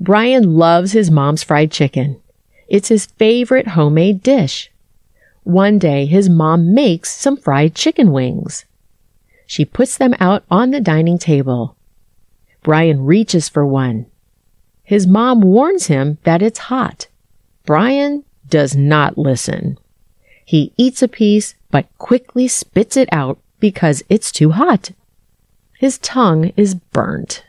Brian loves his mom's fried chicken. It's his favorite homemade dish. One day, his mom makes some fried chicken wings. She puts them out on the dining table. Brian reaches for one. His mom warns him that it's hot. Brian does not listen. He eats a piece, but quickly spits it out because it's too hot. His tongue is burnt.